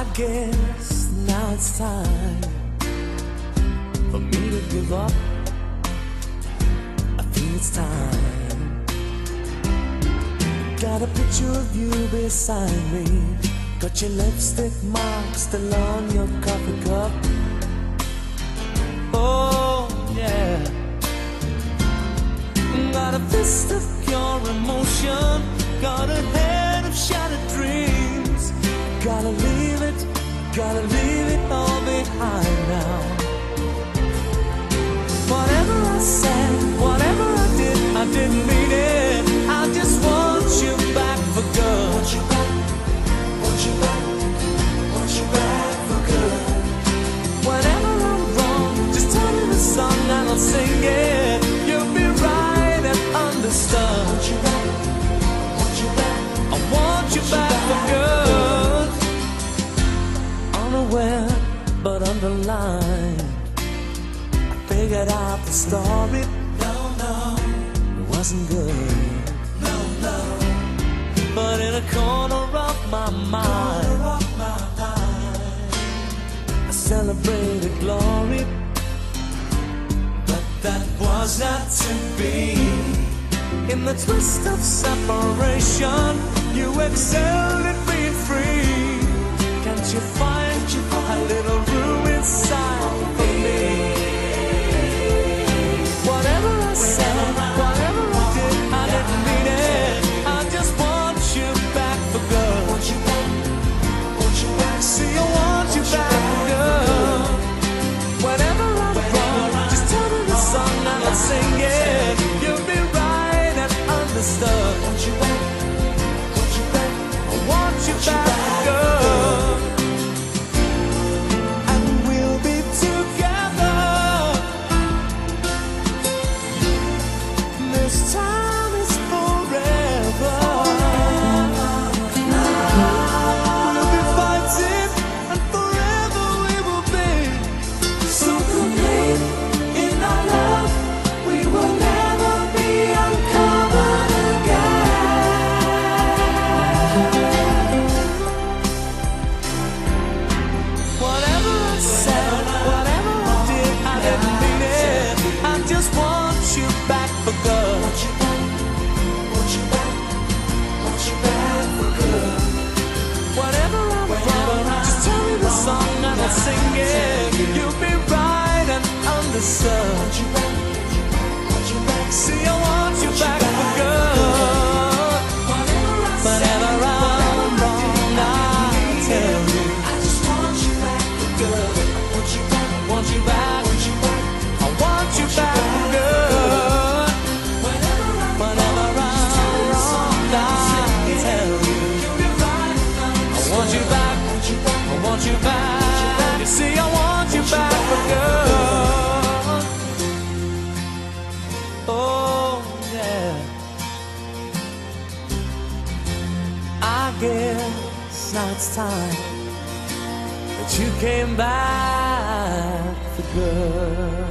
I guess now it's time for me to give up. I think it's time. Got a picture of you beside me. Got your lipstick mark still on your coffee cup. Oh, yeah. Got a fist of pure emotion. Gotta leave it, gotta leave it all behind now. Whatever I said, whatever I did, I didn't mean it. I just want you back for good. Want you back, want you back, want you back for good. Whenever I'm wrong, just tell me the song and I'll sing it. Underlined. I figured out the story. No, no, it wasn't good. No, no. But in a corner of my mind, I celebrated glory. But that was not to be. In the twist of separation, Want you back. I want you back for song and I'll sing it. You'll be right and understood. Guess now it's time that you came back for good.